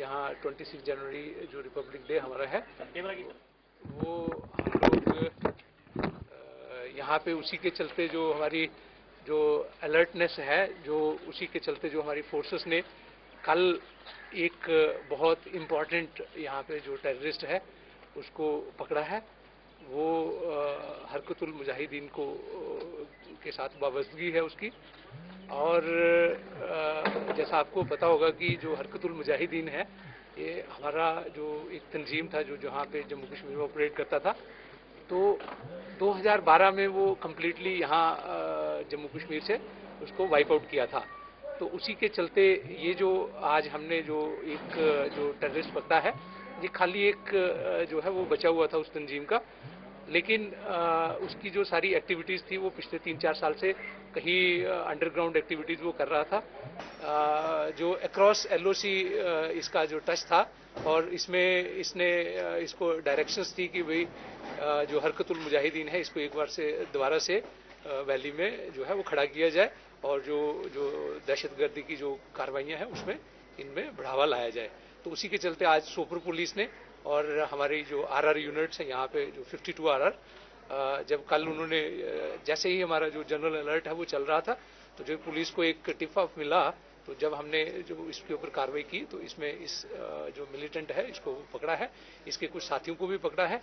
यहाँ 26 जनवरी जो Republic day हमारा है वो हम लोग यहाँ पे उसी के चलते जो हमारी जो अलर्टनेस है जो उसी के चलते जो हमारी फोर्सेस ने कल एक बहुत इम्पोर्टेंट यहाँ पे जो टेररिस्ट है उसको पकड़ा है। वो हरकतुल मुजाहिदीन को के साथ वाबस्तगी है उसकी। और जैसा आपको पता होगा कि जो हरकतुल मुजाहिदीन है, ये हमारा जो एक तंजीम था जो जहाँ पे जम्मू कश्मीर में ऑपरेट करता था तो 2012 में वो कम्प्लीटली यहाँ जम्मू कश्मीर से उसको वाइप आउट किया था। तो उसी के चलते ये जो आज हमने जो एक, जो टेररिस्ट पकड़ा है, ये खाली एक जो है वो बचा हुआ था उस तंजीम का। लेकिन उसकी जो सारी एक्टिविटीज़ थी वो पिछले तीन चार साल से कहीं अंडरग्राउंड एक्टिविटीज़ वो कर रहा था। जो अक्रॉस एलओसी इसका जो टच था और इसमें इसने इसको डायरेक्शंस थी कि भाई जो हरकतुल मुजाहिदीन है इसको एक बार से, दोबारा से वैली में जो है वो खड़ा किया जाए और जो जो दहशतगर्दी की जो कार्रवाइयाँ हैं उसमें इनमें बढ़ावा लाया जाए। तो उसी के चलते आज सोपुर पुलिस ने और हमारी जो आरआर यूनिट्स हैं, यहाँ पे जो 52 आर जब कल उन्होंने जैसे ही हमारा जो जनरल अलर्ट है वो चल रहा था तो जब पुलिस को एक टिप ऑफ़ मिला तो जब हमने जो इसके ऊपर कार्रवाई की तो इसमें इस जो मिलिटेंट है, इसको पकड़ा है, इसके कुछ साथियों को भी पकड़ा है